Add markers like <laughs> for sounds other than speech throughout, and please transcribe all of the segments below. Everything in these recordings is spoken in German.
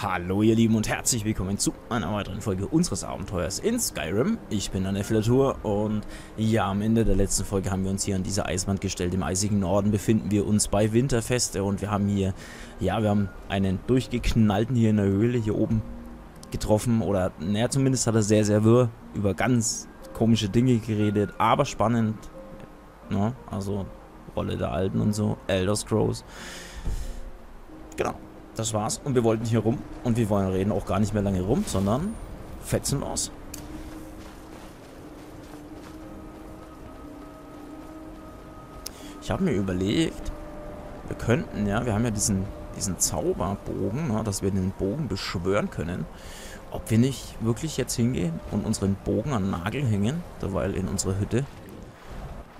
Hallo ihr Lieben und herzlich willkommen zu einer weiteren Folge unseres Abenteuers in Skyrim. Ich bin an der Filatur und ja, am Ende der letzten Folge haben wir uns hier an diese Eiswand gestellt. Im eisigen Norden befinden wir uns bei Winterfeste und wir haben hier, ja, wir haben einen durchgeknallten hier in der Höhle hier oben getroffen oder, naja, zumindest hat er sehr, sehr wirr über ganz komische Dinge geredet, aber spannend, ne? also Rolle der Alten und so, Elder Scrolls. Genau. Das war's. Und wir wollten hier rum. Und wir wollen reden auch gar nicht mehr lange rum, sondern fetzen los. Ich habe mir überlegt, wir könnten, ja, wir haben ja diesen, diesen Zauberbogen, ne, dass wir den Bogen beschwören können. Ob wir nicht wirklich jetzt hingehen und unseren Bogen an Nagel hängen, derweil in unserer Hütte,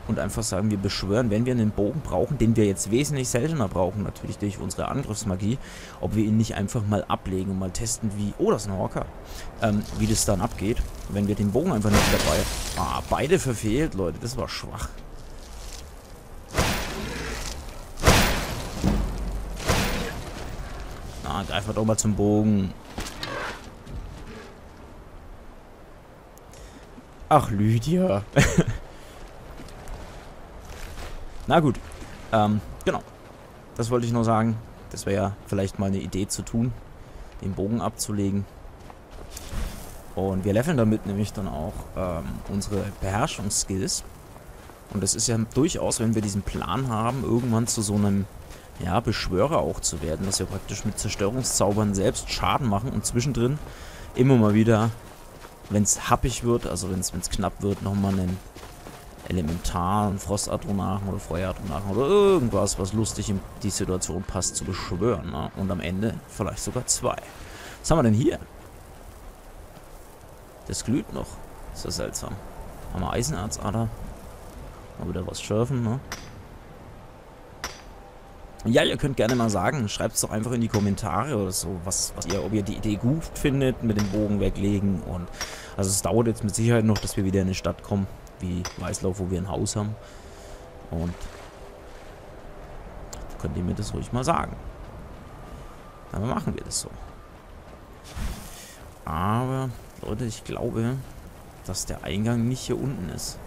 und einfach sagen, wir beschwören, wenn wir einen Bogen brauchen, den wir jetzt wesentlich seltener brauchen, natürlich durch unsere Angriffsmagie, ob wir ihn nicht einfach mal ablegen und mal testen, wie, oh, das ist ein Hawker, ähm, wie das dann abgeht, wenn wir den Bogen einfach nicht dabei Ah, beide verfehlt, Leute, das war schwach. Na, greif mal doch mal zum Bogen. Ach, Lydia. <laughs> Na gut. Ähm, genau. Das wollte ich nur sagen. Das wäre ja vielleicht mal eine Idee zu tun, den Bogen abzulegen. Und wir leveln damit nämlich dann auch ähm, unsere Beherrschungsskills. Und das ist ja durchaus, wenn wir diesen Plan haben, irgendwann zu so einem ja, Beschwörer auch zu werden, dass wir praktisch mit Zerstörungszaubern selbst Schaden machen und zwischendrin immer mal wieder, wenn es happig wird, also wenn es knapp wird, nochmal einen Elementar, einen Frostadronachen oder Feueradronachen oder irgendwas, was lustig in die Situation passt, zu beschwören. Ne? Und am Ende vielleicht sogar zwei. Was haben wir denn hier? Das glüht noch. Ist ja seltsam. Haben wir Eisenarzader. Mal wieder was schürfen, ne? Ja, ihr könnt gerne mal sagen, schreibt es doch einfach in die Kommentare oder so, was, was ihr, ob ihr die Idee gut findet, mit dem Bogen weglegen und also es dauert jetzt mit Sicherheit noch, dass wir wieder in die Stadt kommen wie Weißlauf, wo wir ein Haus haben. Und könnt ihr mir das ruhig mal sagen. Aber machen wir das so. Aber, Leute, ich glaube, dass der Eingang nicht hier unten ist.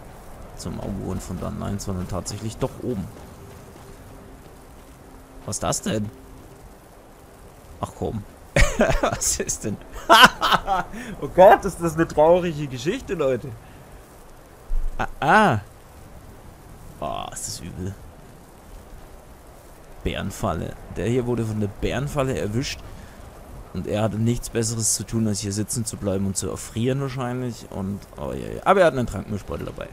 Zum Auguren von Dunline, sondern tatsächlich doch oben. Was ist das denn? Ach komm. <laughs> Was ist denn? <laughs> oh Gott, ist das eine traurige Geschichte, Leute. Ah, ah. Oh, ist das übel. Bärenfalle. Der hier wurde von der Bärenfalle erwischt. Und er hatte nichts besseres zu tun, als hier sitzen zu bleiben und zu erfrieren wahrscheinlich. Und, oh je, je. Aber er hat einen Trankmischbeutel dabei.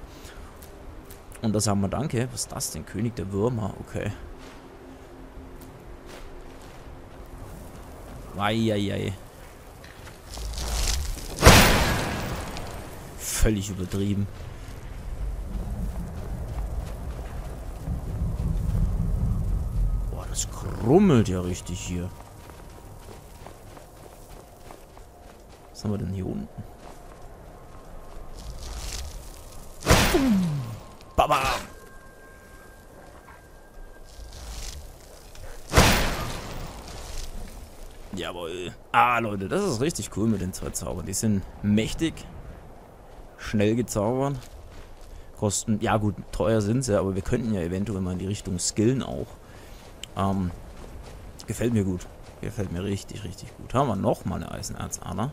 Und das haben wir, danke. Was ist das denn? König der Würmer. Okay. Eieiei. Völlig übertrieben. Rummelt ja richtig hier. Was haben wir denn hier unten? Baba! Jawohl. Ah, Leute, das ist richtig cool mit den zwei Zaubern. Die sind mächtig. Schnell gezaubert. Kosten, ja gut, teuer sind sie, aber wir könnten ja eventuell mal in die Richtung skillen auch. Ähm, Gefällt mir gut. Gefällt mir richtig, richtig gut. Haben wir noch mal eine Eisenerzader.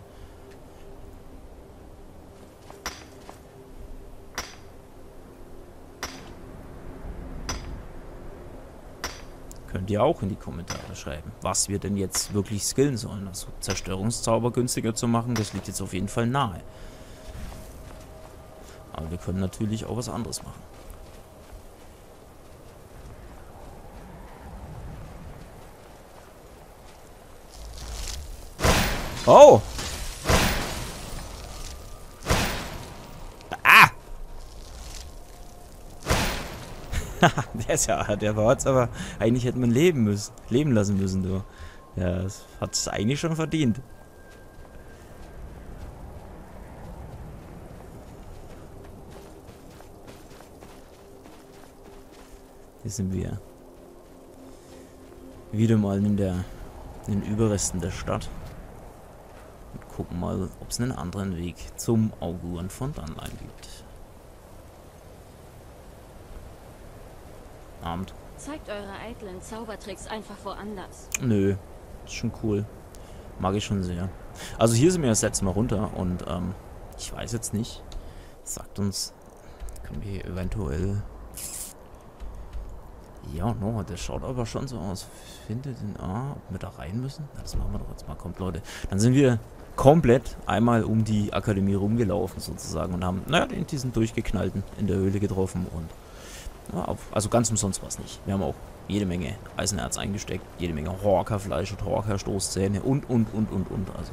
Könnt ihr auch in die Kommentare schreiben, was wir denn jetzt wirklich skillen sollen. Also Zerstörungszauber günstiger zu machen, das liegt jetzt auf jeden Fall nahe. Aber wir können natürlich auch was anderes machen. Oh! Ah! <laughs> der ist ja, der war jetzt aber, eigentlich hätte man leben müssen, leben lassen müssen, du. Ja, das hat es eigentlich schon verdient. Hier sind wir. Wieder mal in der in den Überresten der Stadt. Gucken mal, ob es einen anderen Weg zum Auguren von Dunline gibt. Abend. Zeigt eure eitlen Zaubertricks einfach woanders. Nö, ist schon cool. Mag ich schon sehr. Also hier sind wir das letzte Mal runter und ähm, ich weiß jetzt nicht. Sagt uns, können wir eventuell... Ja, no, der schaut aber schon so aus. Finde den... Ah, ob wir da rein müssen? Na, das machen wir doch jetzt mal. Kommt, Leute. Dann sind wir komplett einmal um die Akademie rumgelaufen sozusagen und haben, naja, diesen durchgeknallten in der Höhle getroffen und ja, auf, also ganz umsonst war es nicht. Wir haben auch jede Menge Eisenerz eingesteckt, jede Menge Horkerfleisch und Horker-Stoßzähne und, und, und, und, und. Also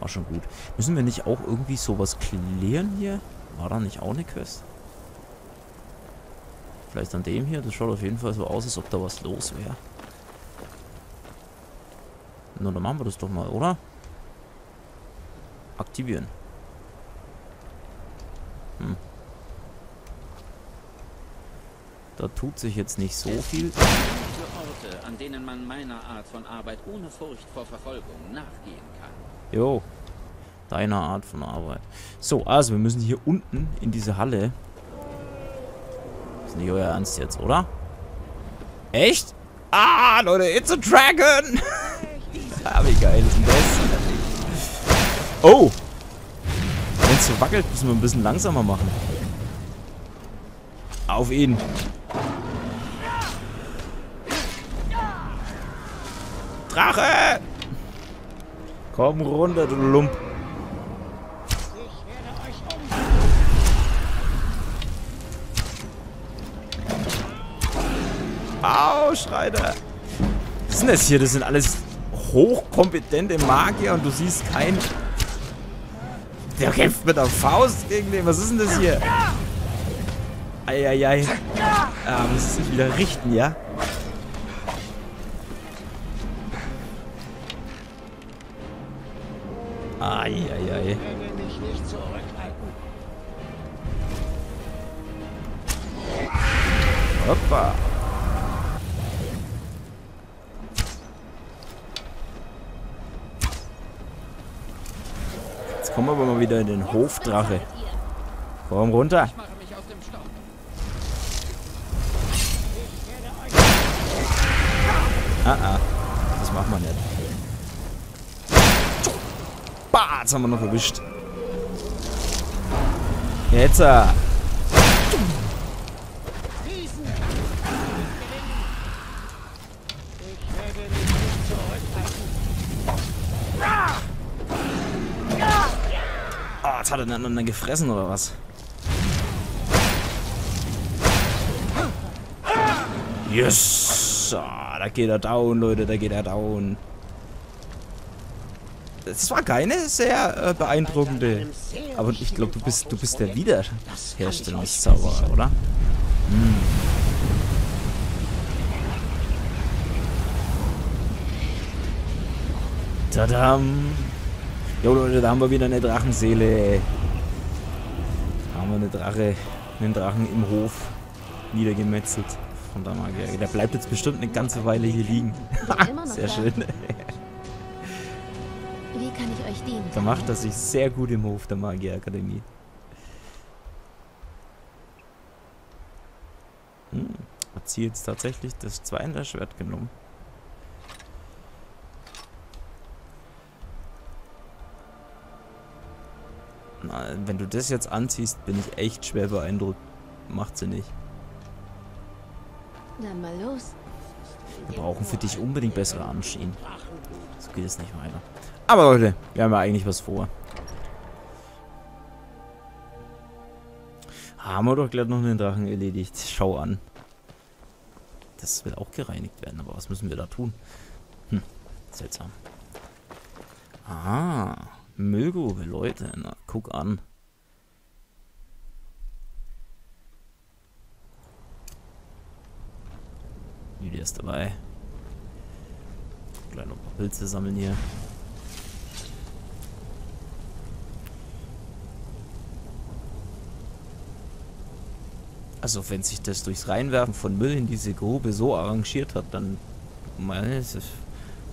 war schon gut. Müssen wir nicht auch irgendwie sowas klären hier? War da nicht auch eine Quest? Vielleicht an dem hier? Das schaut auf jeden Fall so aus, als ob da was los wäre. Na, dann machen wir das doch mal, oder? Aktivieren. Hm. Da tut sich jetzt nicht so viel. Orte, an denen man meiner Art von Arbeit ohne Furcht vor Verfolgung nachgehen kann. Jo. Deiner Art von Arbeit. So, also wir müssen hier unten in diese Halle. Das ist nicht euer Ernst jetzt, oder? Echt? Ah, Leute, it's a dragon! <laughs> ah, wie geil ist denn das? Oh! Wenn es so wackelt, müssen wir ein bisschen langsamer machen. Auf ihn. Drache! Komm runter, du Lump. Au, Schreiter. Was ist denn das hier? Das sind alles hochkompetente Magier und du siehst keinen... Der kämpft mit der Faust gegen den. Was ist denn das hier? Eieiei. Ah, muss sich wieder richten, ja? Eieiei. Hoppa. Kommen wir aber mal wieder in den Hofdrache. Komm runter. Ah, ah. Das machen wir nicht. Bah, jetzt haben wir noch erwischt. Jetzt. ah. Oh, jetzt hat er den anderen gefressen, oder was? Yes! Ah, da geht er down, Leute, da geht er down. Das war keine sehr äh, beeindruckende. Aber ich glaube, du bist, du bist der Wiederherstellungszauberer, oder? Hm. Tadam! Jo Leute, da haben wir wieder eine Drachenseele. Da haben wir eine Drache, einen Drachen im Hof niedergemetzelt von der Magier. Der bleibt jetzt bestimmt eine ganze Weile hier liegen. <laughs> Sehr schön. Wie kann ich euch dienen? Da macht er sich sehr gut im Hof der Magierakademie. Hm, hat sie jetzt tatsächlich das Zweihänder-Schwert genommen? Na, wenn du das jetzt anziehst, bin ich echt schwer beeindruckt. Macht sie nicht. Dann mal los. Wir brauchen für dich unbedingt bessere Anschienen. So geht es nicht weiter. Aber Leute, wir haben ja eigentlich was vor. Haben wir doch gleich noch einen Drachen erledigt. Schau an. Das will auch gereinigt werden, aber was müssen wir da tun? Hm, seltsam. Ah, Müllgrube, Leute. Na, guck an. Julia ist dabei. Gleich noch ein paar Pilze sammeln hier. Also wenn sich das durchs Reinwerfen von Müll in diese Grube so arrangiert hat, dann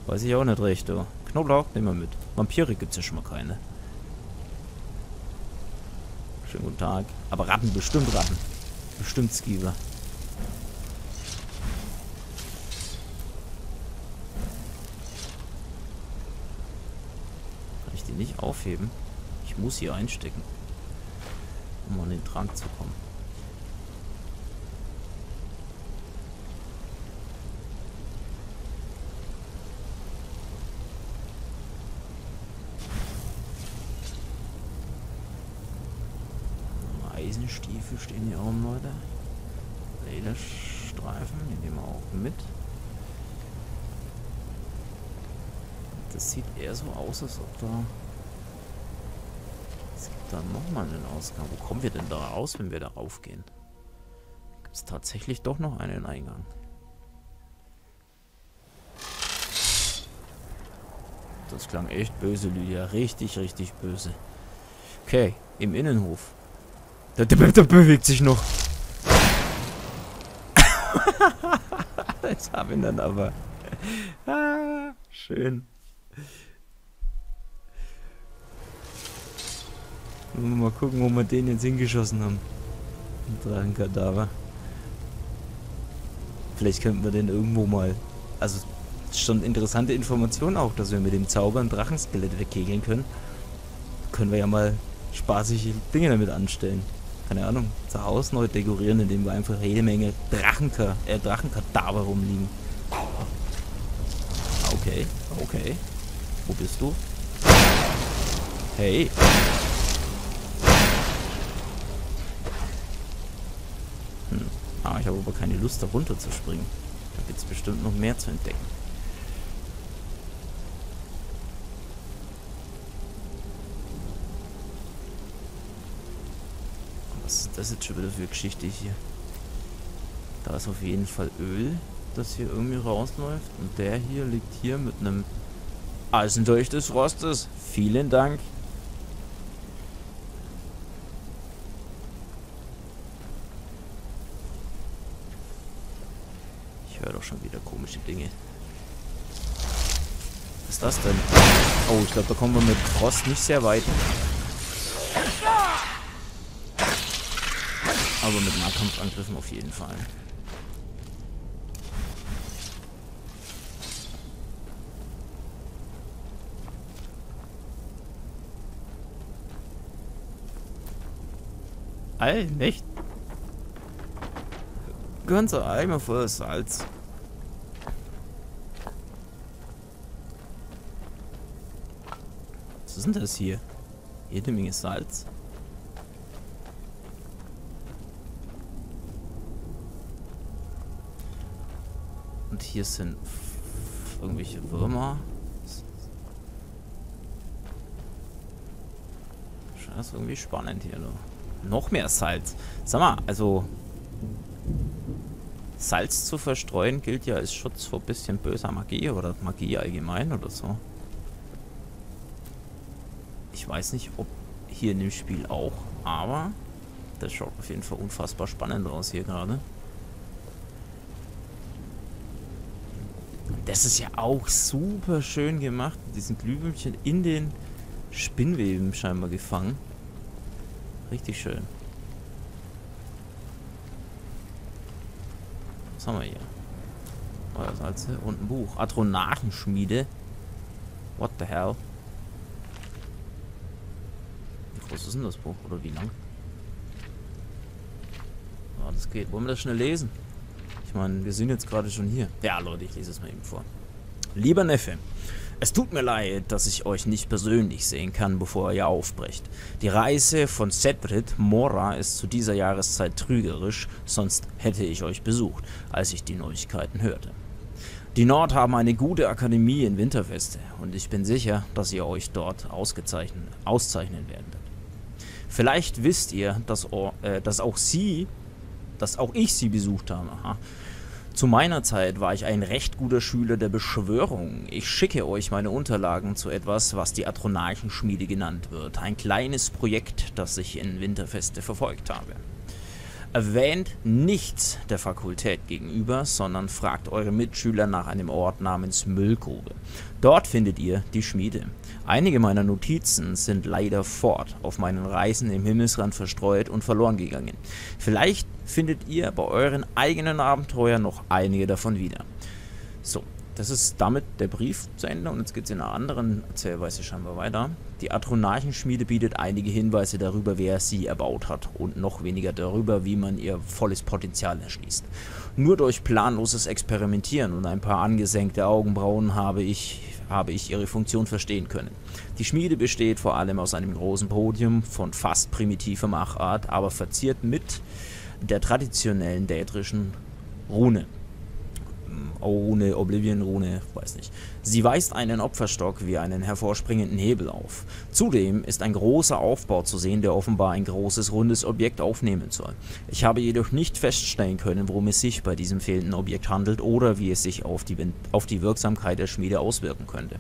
Weiß ich auch nicht recht, du. Knoblauch, nehmen wir mit. Vampire gibt's ja schon mal keine. Schönen guten Tag. Aber Ratten, bestimmt Ratten. Bestimmt Skiver. Kann ich die nicht aufheben? Ich muss hier einstecken. Um an den Trank zu kommen. Eisenstiefel stehen hier oben, Leute. Lederstreifen, die nehmen wir auch mit. Das sieht eher so aus, als ob da... Es gibt da nochmal einen Ausgang. Wo kommen wir denn da raus, wenn wir da raufgehen? Gibt es tatsächlich doch noch einen Eingang? Das klang echt böse, Lydia. Richtig, richtig böse. Okay, im Innenhof. Der, der, der bewegt sich noch. <laughs> ich hab ihn dann aber. Ah, schön. Mal gucken, wo wir den jetzt hingeschossen haben. Ein Drachenkadaver. Vielleicht könnten wir den irgendwo mal. Also, schon interessante Information auch, dass wir mit dem Zauber ein Drachenskelett wegkegeln können. Können wir ja mal spaßige Dinge damit anstellen keine Ahnung, zu Hause neu dekorieren, indem wir einfach jede Menge Drachenka äh, Drachenkadaver rumliegen. Okay, okay. Wo bist du? Hey. Hm. Ah, ich habe aber keine Lust, da runter zu springen. Da gibt es bestimmt noch mehr zu entdecken. Das ist schon wieder für Geschichte hier? Da ist auf jeden Fall Öl, das hier irgendwie rausläuft. Und der hier liegt hier mit einem Eisendurch des Rostes. Vielen Dank. Ich höre doch schon wieder komische Dinge. Was ist das denn? Oh, ich glaube, da kommen wir mit Frost nicht sehr weit. Aber mit Nahkampfangriffen auf jeden Fall. All, nicht? Ganzer Eimer voll Salz. Was ist denn das hier? Jede Menge Salz. Und hier sind irgendwelche Würmer. Das ist irgendwie spannend hier. Du. Noch mehr Salz. Sag mal, also Salz zu verstreuen gilt ja als Schutz vor bisschen böser Magie oder Magie allgemein oder so. Ich weiß nicht, ob hier in dem Spiel auch, aber das schaut auf jeden Fall unfassbar spannend aus hier gerade. Das ist ja auch super schön gemacht. Diesen Glühwürmchen in den Spinnweben scheinbar gefangen. Richtig schön. Was haben wir hier? Feuersalze und ein Buch. Adronachenschmiede. What the hell? Wie groß ist denn das Buch? Oder wie lang? Ja, das geht. Wollen wir das schnell lesen? Ich meine, wir sind jetzt gerade schon hier. Ja, Leute, ich lese es mal eben vor. Lieber Neffe, es tut mir leid, dass ich euch nicht persönlich sehen kann, bevor ihr aufbrecht. Die Reise von Sedrit Mora ist zu dieser Jahreszeit trügerisch, sonst hätte ich euch besucht, als ich die Neuigkeiten hörte. Die Nord haben eine gute Akademie in Winterfeste und ich bin sicher, dass ihr euch dort auszeichnen werdet. Vielleicht wisst ihr, dass, äh, dass auch sie, dass auch ich sie besucht habe. Aha. Zu meiner Zeit war ich ein recht guter Schüler der Beschwörung. Ich schicke euch meine Unterlagen zu etwas, was die Atronachenschmiede genannt wird. Ein kleines Projekt, das ich in Winterfeste verfolgt habe. Erwähnt nichts der Fakultät gegenüber, sondern fragt eure Mitschüler nach einem Ort namens Müllgrube. Dort findet ihr die Schmiede. Einige meiner Notizen sind leider fort, auf meinen Reisen im Himmelsrand verstreut und verloren gegangen. Vielleicht findet ihr bei euren eigenen Abenteuern noch einige davon wieder. So, das ist damit der Brief zu Ende und jetzt geht es in einer anderen Erzählweise scheinbar weiter. Die Atronachenschmiede bietet einige Hinweise darüber, wer sie erbaut hat und noch weniger darüber, wie man ihr volles Potenzial erschließt. Nur durch planloses Experimentieren und ein paar angesenkte Augenbrauen habe ich, habe ich ihre Funktion verstehen können. Die Schmiede besteht vor allem aus einem großen Podium von fast primitiver Machart, aber verziert mit der traditionellen dätrischen Rune ohne Oblivion-Rune, weiß nicht. Sie weist einen Opferstock wie einen hervorspringenden Hebel auf. Zudem ist ein großer Aufbau zu sehen, der offenbar ein großes rundes Objekt aufnehmen soll. Ich habe jedoch nicht feststellen können, worum es sich bei diesem fehlenden Objekt handelt oder wie es sich auf die, auf die Wirksamkeit der Schmiede auswirken könnte.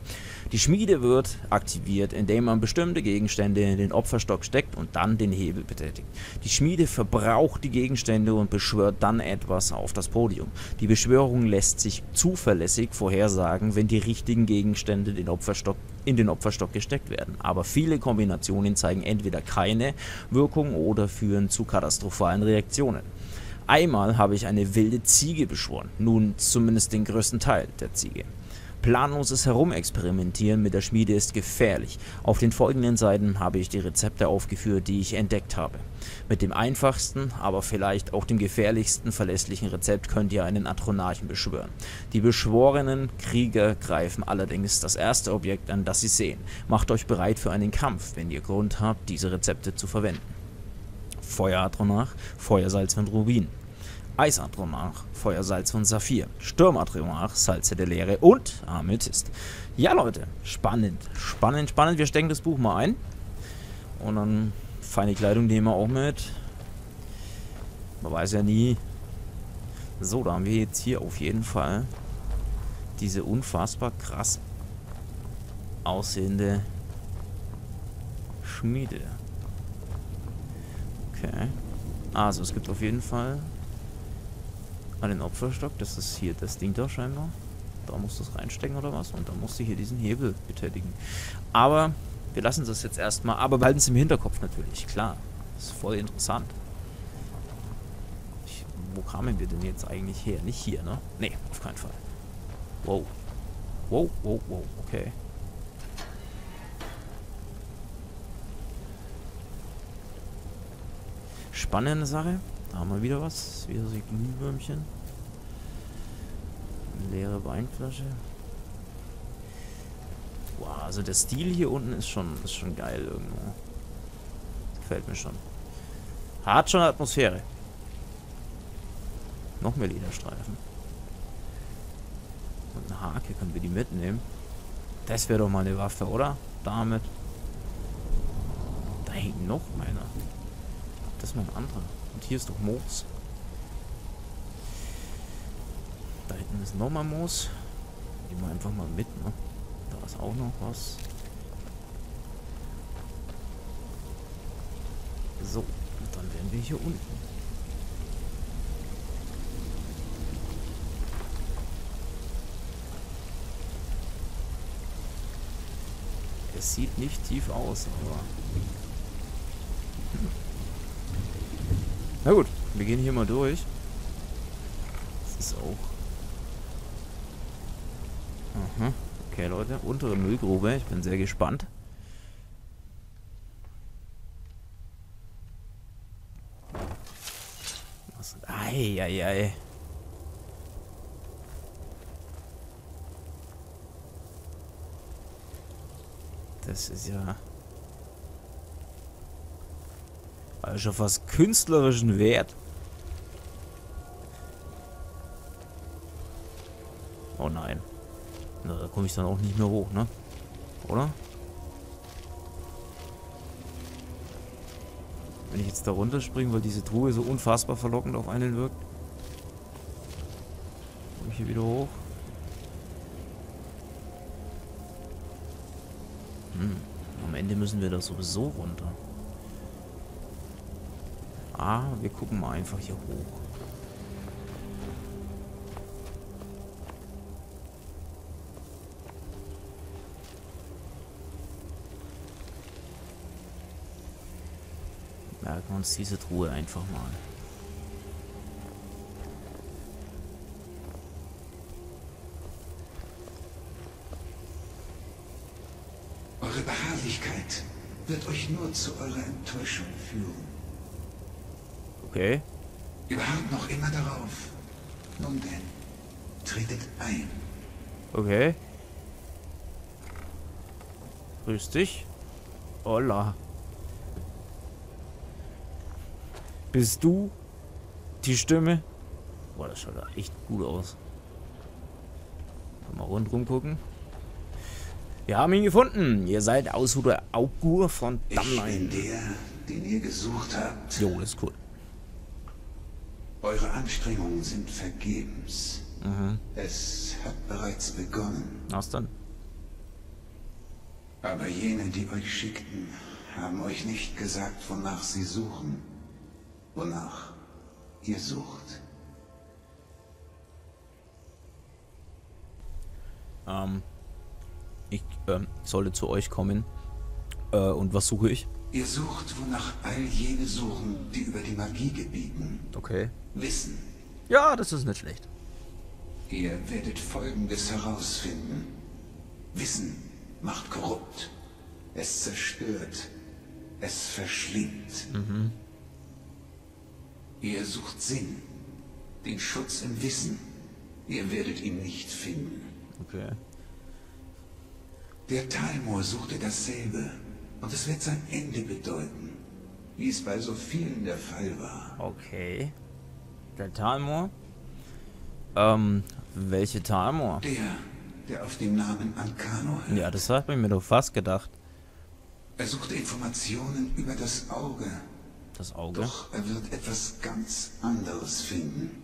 Die Schmiede wird aktiviert, indem man bestimmte Gegenstände in den Opferstock steckt und dann den Hebel betätigt. Die Schmiede verbraucht die Gegenstände und beschwört dann etwas auf das Podium. Die Beschwörung lässt sich zuverlässig vorhersagen, wenn die richtigen Gegenstände den Opferstock, in den Opferstock gesteckt werden. Aber viele Kombinationen zeigen entweder keine Wirkung oder führen zu katastrophalen Reaktionen. Einmal habe ich eine wilde Ziege beschworen, nun zumindest den größten Teil der Ziege. Planloses Herumexperimentieren mit der Schmiede ist gefährlich. Auf den folgenden Seiten habe ich die Rezepte aufgeführt, die ich entdeckt habe. Mit dem einfachsten, aber vielleicht auch dem gefährlichsten verlässlichen Rezept könnt ihr einen Atronarchen beschwören. Die beschworenen Krieger greifen allerdings das erste Objekt an, das sie sehen. Macht euch bereit für einen Kampf, wenn ihr Grund habt, diese Rezepte zu verwenden. Feueratronach, Feuersalz von Rubin. Eisatronach, Feuersalz von Saphir, Sturmatronach, Salze der Leere und Amethyst. Ja, Leute, spannend, spannend, spannend. Wir stecken das Buch mal ein. Und dann feine Kleidung nehmen wir auch mit. Man weiß ja nie. So, da haben wir jetzt hier auf jeden Fall diese unfassbar krass aussehende Schmiede. Okay. Also, es gibt auf jeden Fall an den Opferstock. Das ist hier das Ding da scheinbar. Da musst du es reinstecken oder was. Und dann musst du hier diesen Hebel betätigen. Aber wir lassen das jetzt erstmal. Aber behalten es im Hinterkopf natürlich. Klar. Das ist voll interessant. Ich, wo kamen wir denn jetzt eigentlich her? Nicht hier, ne? Ne, auf keinen Fall. Wow. Wow, wow, wow. Okay. Spannende Sache. Da haben wir wieder was. Wieder so Glühwürmchen. Leere Weinflasche. Wow, also der Stil hier unten ist schon, ist schon geil irgendwo. Gefällt mir schon. Hat schon Atmosphäre. Noch mehr Lederstreifen. Und eine Hake, können wir die mitnehmen? Das wäre doch mal eine Waffe, oder? Damit. Da hängt noch einer. Das ist mein anderer. Und hier ist doch Moos. Da hinten ist nochmal Moos. Nehmen wir einfach mal mit, ne? Da ist auch noch was. So, und dann wären wir hier unten. Es sieht nicht tief aus, aber... Na gut, wir gehen hier mal durch. Das ist auch... Aha. Okay, Leute. Untere Müllgrube. Ich bin sehr gespannt. Was? Eieiei. Das ist ja... Also schon fast künstlerischen Wert. Oh nein. Na, da komme ich dann auch nicht mehr hoch, ne? Oder? Wenn ich jetzt da runterspringe, weil diese Truhe so unfassbar verlockend auf einen wirkt. Komme ich hier wieder hoch? Hm. Am Ende müssen wir da sowieso runter. Ah, wir gucken mal einfach hier hoch. Merken uns diese Truhe einfach mal. Eure Beharrlichkeit wird euch nur zu eurer Enttäuschung führen. Okay. Ihr beharrt noch immer darauf. Nun denn, tretet ein. Okay. Grüß dich. Hola. Bist du die Stimme? Boah, das schaut ja echt gut aus. Mal rundherum gucken. Wir haben ihn gefunden. Ihr seid Aushuder Augur von Ich bin der, den ihr gesucht habt. Jo, das ist cool. Eure Anstrengungen sind vergebens. Mhm. Es hat bereits begonnen. Was dann? Aber jene, die euch schickten, haben euch nicht gesagt, wonach sie suchen. Wonach ihr sucht. Ähm, ich ähm, sollte zu euch kommen. Äh, und was suche ich? Ihr sucht, wonach all jene suchen, die über die Magie gebieten. Okay. Wissen. Ja, das ist nicht schlecht. Ihr werdet Folgendes herausfinden. Wissen macht korrupt. Es zerstört. Es verschlingt. Ihr sucht Sinn. Den Schutz im Wissen. Ihr werdet ihn nicht finden. Okay. Der Talmor suchte dasselbe. Und es wird sein Ende bedeuten. Wie es bei so vielen der Fall war. Okay. Der Talmor? Ähm, welche Talmor? Der, der auf den Namen Ankano hört. Ja, das hat mir doch fast gedacht. Er suchte Informationen über das Auge. Das Auge. Doch er wird etwas ganz anderes finden.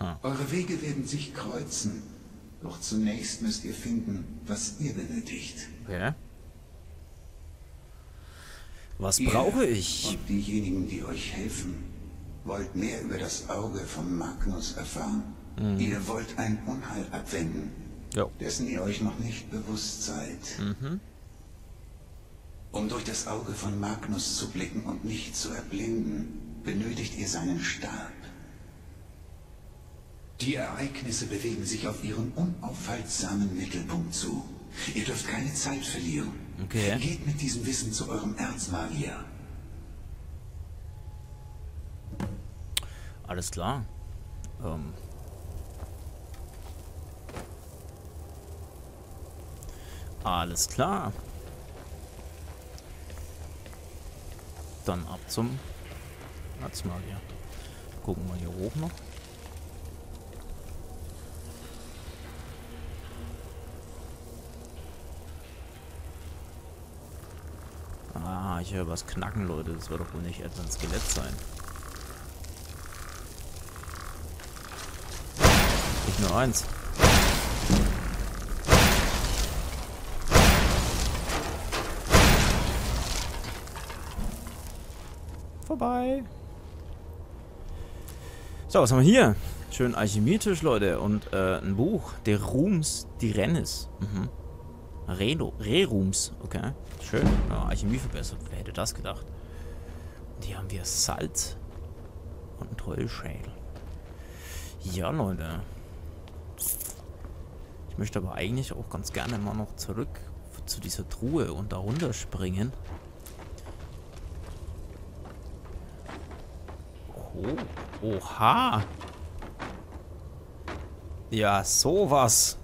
Ah. Eure Wege werden sich kreuzen. Doch zunächst müsst ihr finden, was ihr benötigt. Okay. Was Ihr brauche ich? Und diejenigen, die euch helfen, wollt mehr über das Auge von Magnus erfahren. Mhm. Ihr wollt ein Unheil abwenden, Jo. dessen ihr euch noch nicht bewusst seid. Mhm. Um durch das Auge von Magnus zu blicken und nicht zu erblinden, benötigt ihr seinen Stab. Die Ereignisse bewegen sich auf ihren unaufhaltsamen Mittelpunkt zu. Ihr dürft keine Zeit verlieren. Okay. Geht mit diesem Wissen zu eurem Erzmagier. Alles klar. Ähm. Alles klar. Dann ab zum Erzmagier. Gucken wir hier hoch noch. Ah, ich höre was knacken, Leute. Das wird doch wohl nicht etwa ein Skelett sein. Nicht nur eins. Vorbei. So, was haben wir hier? Schön Alchemietisch, Leute. Und äh, ein Buch. Der Rums Dirennis. Mhm. Reno, Rerums. Okay. Schön. Ja, Alchemie verbessert. Wer hätte das gedacht? Und hier haben wir Salz. Und einen Trollschädel. Ja, Leute. Ich möchte aber eigentlich auch ganz gerne mal noch zurück zu dieser Truhe und da runterspringen. Oh, oha. Ja, sowas.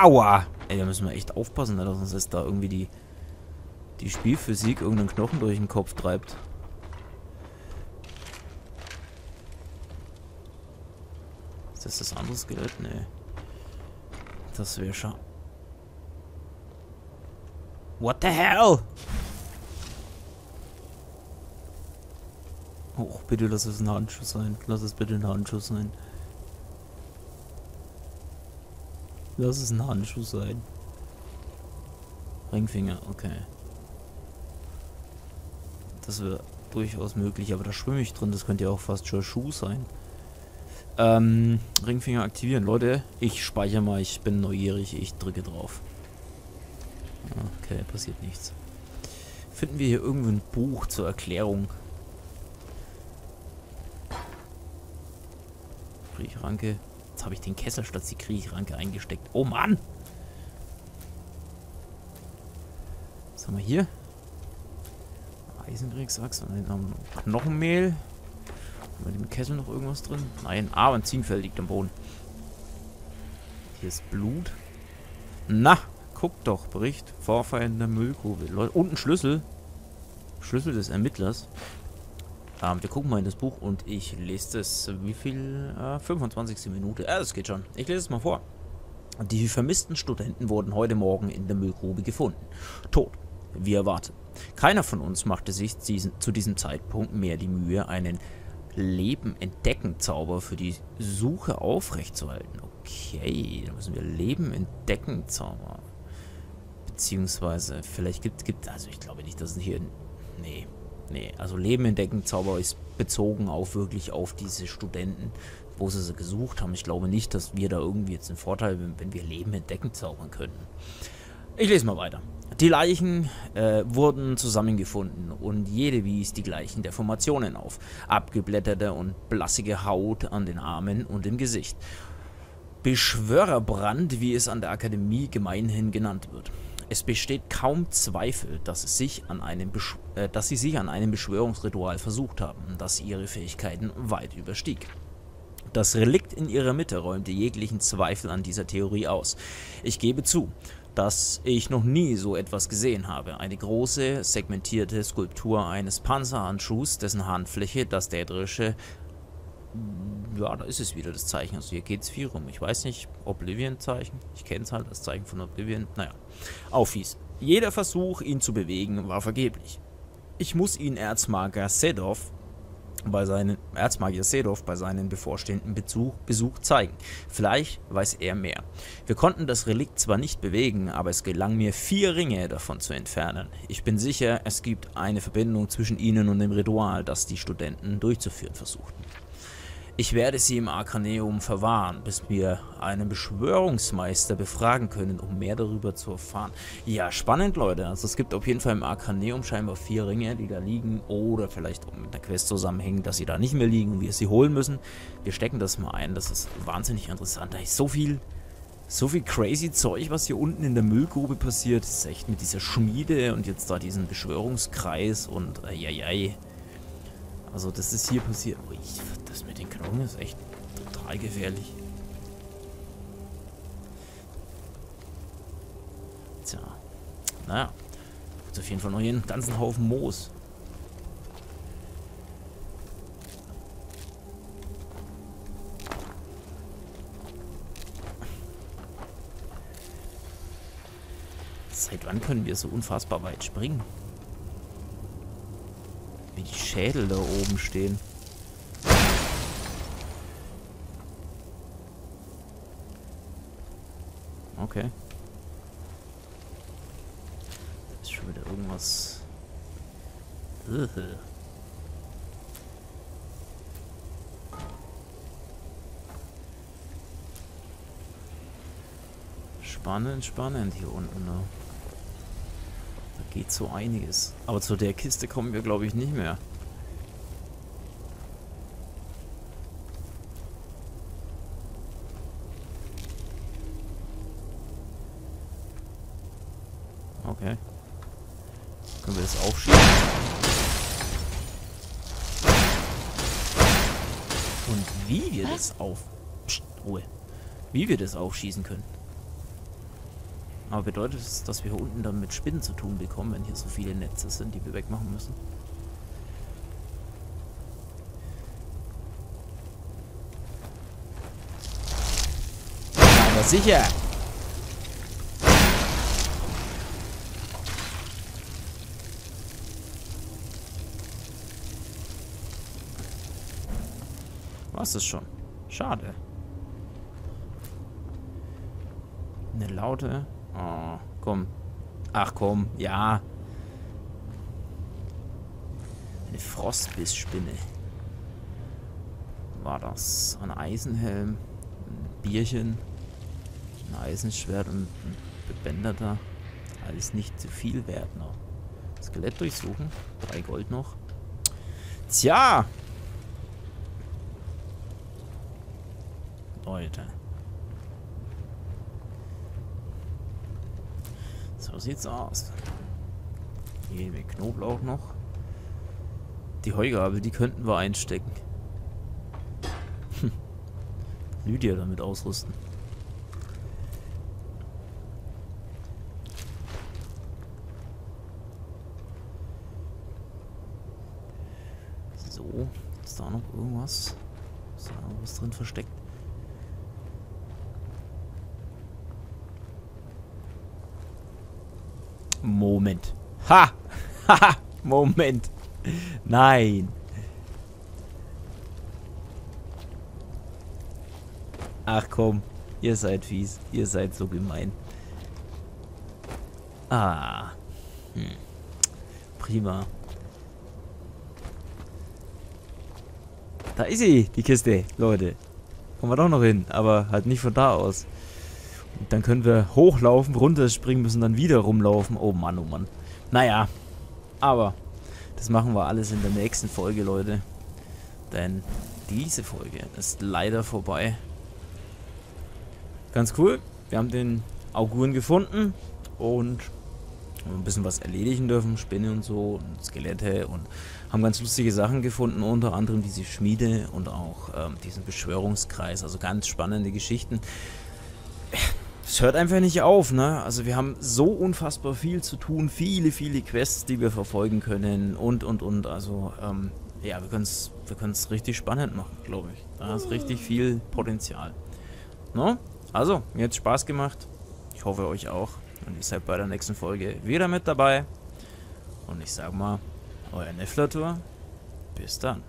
Aua. Ey, da müssen wir echt aufpassen, dass uns jetzt da irgendwie die, die Spielphysik irgendeinen Knochen durch den Kopf treibt. Ist das das andere Skelett? Nee. Das wäre schon... What the hell? Oh, bitte lass es ein Handschuh sein. Lass es bitte ein Handschuh sein. Lass es ein Handschuh sein. Ringfinger, okay. Das wäre durchaus möglich, aber da schwimme ich drin. Das könnte ja auch fast schon Schuh sein. Ähm, Ringfinger aktivieren. Leute, ich speichere mal. Ich bin neugierig. Ich drücke drauf. Okay, passiert nichts. Finden wir hier irgendwo ein Buch zur Erklärung? Kriechranke. Jetzt habe ich den Kessel statt die Kriechranke eingesteckt. Oh Mann! Was haben wir hier? Eisenkriegsachs und dann haben wir Knochenmehl. Haben wir im Kessel noch irgendwas drin? Nein, aber ein Ziehfeld liegt am Boden. Hier ist Blut. Na, guck doch, Bericht. Vorfall in der Müllgrube. Und ein Schlüssel. Schlüssel des Ermittlers. Ähm, wir gucken mal in das Buch und ich lese das, wie viel? Äh, 25. Minute. Ja, das geht schon. Ich lese es mal vor. Die vermissten Studenten wurden heute Morgen in der Müllgrube gefunden. Tot. Wie erwartet. Keiner von uns machte sich diesen, zu diesem Zeitpunkt mehr die Mühe, einen Leben entdecken Zauber für die Suche aufrechtzuerhalten. Okay, da müssen wir Leben entdecken Zauber. Beziehungsweise, vielleicht gibt es, also ich glaube nicht, dass es hier, nee, nee, also Leben entdecken Zauber ist bezogen auf wirklich auf diese Studenten, wo sie sie gesucht haben. Ich glaube nicht, dass wir da irgendwie jetzt einen Vorteil, wenn, wenn wir Leben entdecken zaubern könnten. Ich lese mal weiter. Die Leichen äh, wurden zusammengefunden und jede wies die gleichen Deformationen auf. Abgeblätterte und blassige Haut an den Armen und im Gesicht. Beschwörerbrand, wie es an der Akademie gemeinhin genannt wird. Es besteht kaum Zweifel, dass, sich äh, dass sie sich an einem Beschwörungsritual versucht haben, das ihre Fähigkeiten weit überstieg. Das Relikt in ihrer Mitte räumte jeglichen Zweifel an dieser Theorie aus. Ich gebe zu, dass ich noch nie so etwas gesehen habe. Eine große, segmentierte Skulptur eines Panzerhandschuhs, dessen Handfläche das dädrische ja, da ist es wieder das Zeichen. Also hier geht es viel rum. Ich weiß nicht, Oblivion-Zeichen. Ich kenne es halt als Zeichen von Oblivion. Naja, aufwies. Jeder Versuch, ihn zu bewegen, war vergeblich. Ich muss ihn Erzmager Sedov bei seinen Erzmagier Sedov bei seinem bevorstehenden Besuch, Besuch zeigen. Vielleicht weiß er mehr. Wir konnten das Relikt zwar nicht bewegen, aber es gelang mir, vier Ringe davon zu entfernen. Ich bin sicher, es gibt eine Verbindung zwischen ihnen und dem Ritual, das die Studenten durchzuführen versuchten. Ich werde sie im Arkaneum verwahren, bis wir einen Beschwörungsmeister befragen können, um mehr darüber zu erfahren. Ja, spannend, Leute. Also es gibt auf jeden Fall im Arkaneum scheinbar vier Ringe, die da liegen. Oder vielleicht auch mit der Quest zusammenhängen, dass sie da nicht mehr liegen und wir sie holen müssen. Wir stecken das mal ein. Das ist wahnsinnig interessant. Da ist so viel... So viel crazy Zeug, was hier unten in der Müllgrube passiert. Das ist echt mit dieser Schmiede und jetzt da diesen Beschwörungskreis und äh, Also das ist hier passiert. Ui, das mit den Knochen ist echt total gefährlich. Tja. Naja. Gibt auf jeden Fall noch hier einen ganzen Haufen Moos. Seit wann können wir so unfassbar weit springen? Wie die Schädel da oben stehen. Okay. Ist schon wieder irgendwas. Spannend, spannend hier unten. Ne? Da geht so einiges. Aber zu der Kiste kommen wir, glaube ich, nicht mehr. Okay. Können wir das aufschießen? Und wie wir das auf... Psst, Ruhe. Wie wir das aufschießen können. Aber bedeutet es, dass wir hier unten dann mit Spinnen zu tun bekommen, wenn hier so viele Netze sind, die wir wegmachen müssen? Aber sicher! Was ist schon? Schade. Eine laute. Oh, komm. Ach komm, ja. Eine Frostbissspinne. War das ein Eisenhelm, ein Bierchen, ein Eisenschwert und ein bebänderter. Alles nicht zu viel wert noch. Skelett durchsuchen. Drei Gold noch. Tja! Leute. So sieht's aus. Hier haben wir Knoblauch noch. Die Heugabel, die könnten wir einstecken. Hm. Lydia damit ausrüsten. So, ist da noch irgendwas? Ist da noch was drin versteckt? Moment. Ha! Haha! Moment. Nein. Ach komm, ihr seid fies. Ihr seid so gemein. Ah. Hm. Prima. Da ist sie, die Kiste, Leute. Kommen wir doch noch hin, aber halt nicht von da aus. Dann können wir hochlaufen, runterspringen, müssen dann wieder rumlaufen. Oh Mann, oh Mann. Naja, aber das machen wir alles in der nächsten Folge, Leute. Denn diese Folge ist leider vorbei. Ganz cool. Wir haben den Auguren gefunden und ein bisschen was erledigen dürfen, Spinne und so und Skelette und haben ganz lustige Sachen gefunden, unter anderem diese Schmiede und auch ähm, diesen Beschwörungskreis, also ganz spannende Geschichten. Es hört einfach nicht auf, ne? Also wir haben so unfassbar viel zu tun, viele, viele Quests, die wir verfolgen können und, und, und. Also, ähm, ja, wir können es wir richtig spannend machen, glaube ich. Da ist richtig viel Potenzial. No? Also, mir hat Spaß gemacht. Ich hoffe euch auch. Und ihr seid bei der nächsten Folge wieder mit dabei. Und ich sag mal, euer Neflatur. Bis dann.